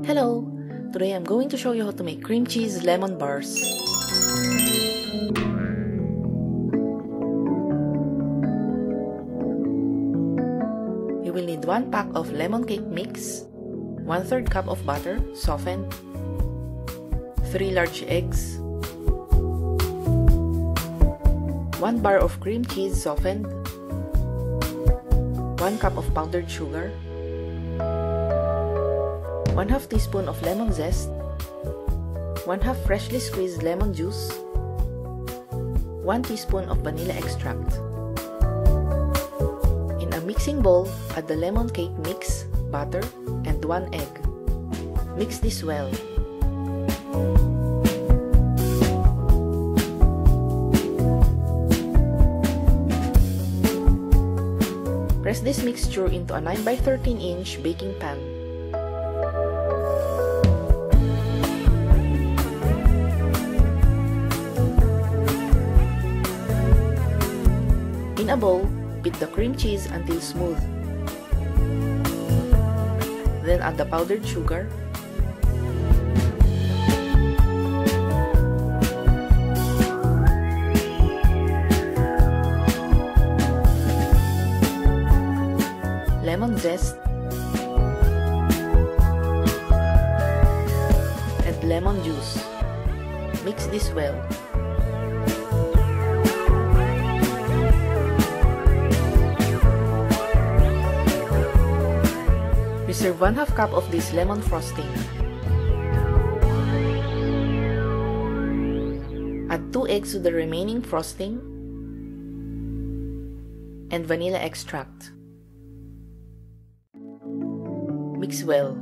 Hello! Today I'm going to show you how to make cream cheese lemon bars. You will need 1 pack of lemon cake mix, 1 3rd cup of butter, softened, 3 large eggs, 1 bar of cream cheese softened, 1 cup of powdered sugar, 1 2 teaspoon of lemon zest, 1 2 freshly squeezed lemon juice, 1 teaspoon of vanilla extract. In a mixing bowl, add the lemon cake mix, butter, and 1 egg. Mix this well. Press this mixture into a 9 by 13 inch baking pan. A bowl, beat the cream cheese until smooth. Then add the powdered sugar, lemon zest, and lemon juice. Mix this well. Reserve 1 2 cup of this lemon frosting. Add 2 eggs to the remaining frosting and vanilla extract. Mix well.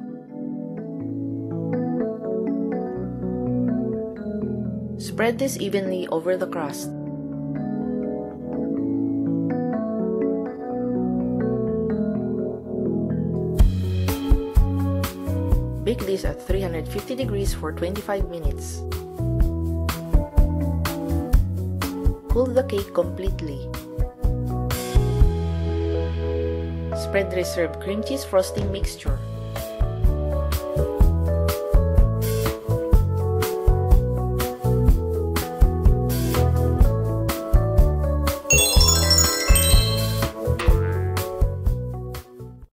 Spread this evenly over the crust. Bake this at 350 degrees for 25 minutes. Cool the cake completely. Spread reserved cream cheese frosting mixture.